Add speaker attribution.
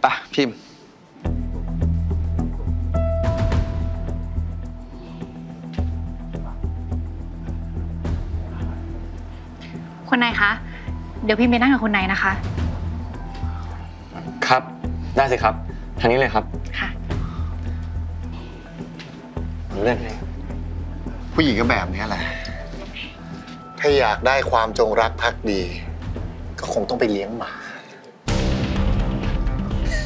Speaker 1: ไปะพิมพ์
Speaker 2: คุณนายคะ เดี๋ยวพี่ไปนั่งกับคุณนายนะคะ
Speaker 3: ครับ ได้สิครับ ทางนี้เลยครับ
Speaker 2: ค่ะ
Speaker 3: เลื่อนให้
Speaker 4: ผู้หญิงก็แบบเนี้ยแหละ ถ้าอยากได้ความจงรักภักดี ก็คงต้องไปเลี้ยงหมา